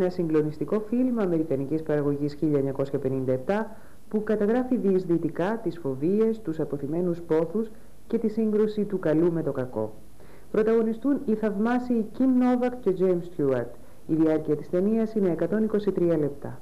ένα συγκλονιστικό φιλμ αμερικανικής παραγωγής 1957 που καταγράφει διεισδυτικά τις φοβίες, τους αποθυμένους πόθους και τη σύγκρουση του καλού με το κακό. Πρωταγωνιστούν οι θαυμάσιοι Kim Novak και James Stewart. Η διάρκεια της ταινίας είναι 123 λεπτά.